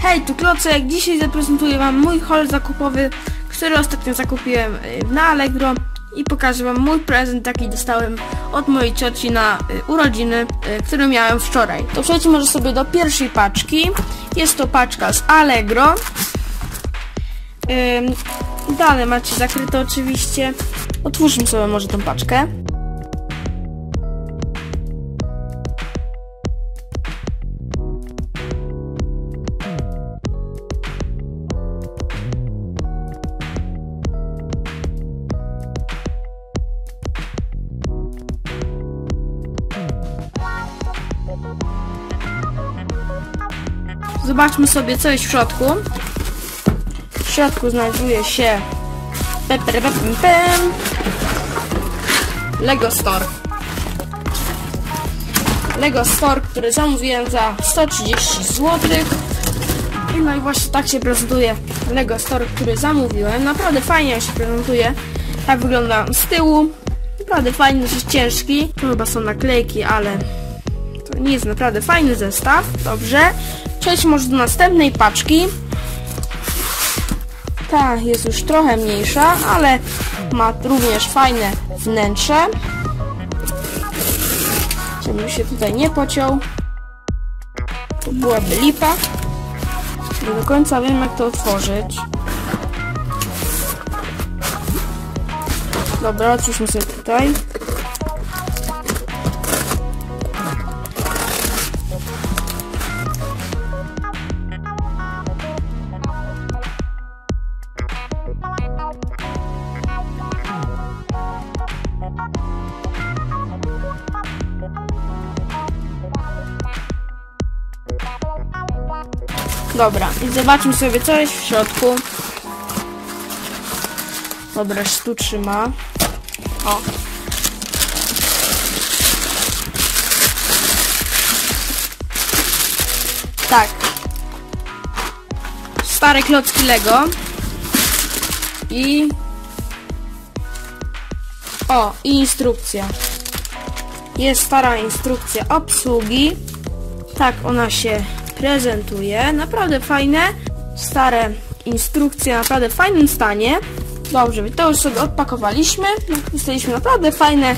Hej, tu Klocek. Dzisiaj zaprezentuję Wam mój haul zakupowy, który ostatnio zakupiłem y, na Allegro i pokażę Wam mój prezent, jaki dostałem od mojej cioci na y, urodziny, y, który miałem wczoraj. To przejdźmy może sobie do pierwszej paczki. Jest to paczka z Allegro. Dane macie zakryte oczywiście. Otwórzmy sobie może tą paczkę. Zobaczmy sobie co jest w środku. W środku znajduje się. Lego Store. Lego Store, który zamówiłem za 130 zł. I no i właśnie tak się prezentuje Lego Store, który zamówiłem. Naprawdę fajnie się prezentuje. Tak wygląda z tyłu. Naprawdę fajny, dosyć ciężki. Tu chyba są naklejki, ale to nie jest naprawdę fajny zestaw. Dobrze. Przejdźmy może do następnej paczki. Ta jest już trochę mniejsza, ale ma również fajne wnętrze. Żebym się tutaj nie pociął. To byłaby lipa. Nie do końca wiem jak to otworzyć. Dobra, otwórzmy sobie tutaj. Dobra, i zobaczmy sobie co jest w środku. Dobra, tu trzyma. O. Tak. Stare klocki Lego. I... O, i instrukcja. Jest stara instrukcja obsługi. Tak ona się prezentuje. Naprawdę fajne, stare instrukcje, naprawdę w fajnym stanie. Dobrze, to już sobie odpakowaliśmy. Dostaliśmy naprawdę fajne,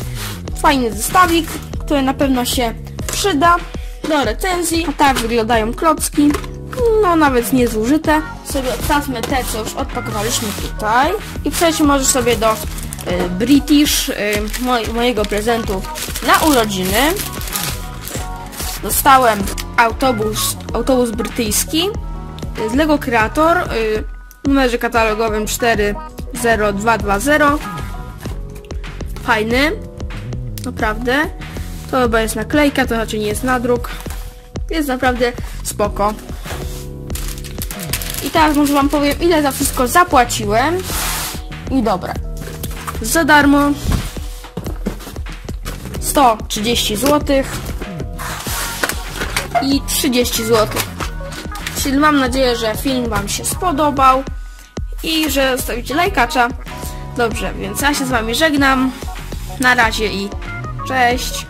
fajny zestawik, który na pewno się przyda do recenzji. A tak wyglądają klocki. No nawet niezużyte. Sobie odstawmy te, co już odpakowaliśmy tutaj. I przejdźmy może sobie do y, British, y, moj, mojego prezentu na urodziny. Dostałem autobus, autobus brytyjski z Lego Creator y, w numerze katalogowym 40220 fajny naprawdę. To chyba jest naklejka, to raczej nie jest nadruk. Jest naprawdę spoko. I teraz może wam powiem ile za wszystko zapłaciłem. I dobra. Za darmo 130 złotych i 30 zł. Czyli mam nadzieję, że film Wam się spodobał i że zostawicie lajkacza. Dobrze, więc ja się z Wami żegnam. Na razie i cześć.